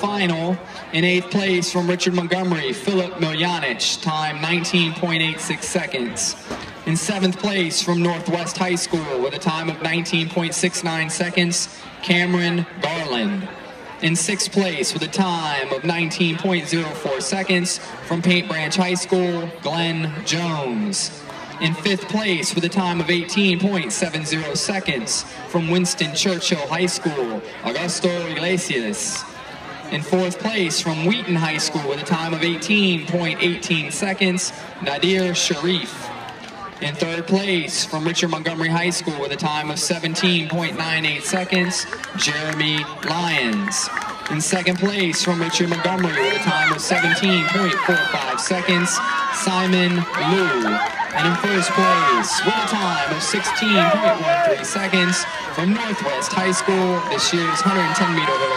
final. In eighth place from Richard Montgomery, Philip Miljanich, time 19.86 seconds. In seventh place from Northwest High School with a time of 19.69 seconds, Cameron Garland. In sixth place with a time of 19.04 seconds from Paint Branch High School, Glenn Jones. In fifth place with a time of 18.70 seconds from Winston Churchill High School, Augusto Iglesias. In fourth place from Wheaton High School with a time of 18.18 seconds, Nadir Sharif. In third place from Richard Montgomery High School with a time of 17.98 seconds, Jeremy Lyons. In second place from Richard Montgomery with a time of 17.45 seconds, Simon Liu. And in first place with a time of 16.13 seconds from Northwest High School, this year's 110 meter.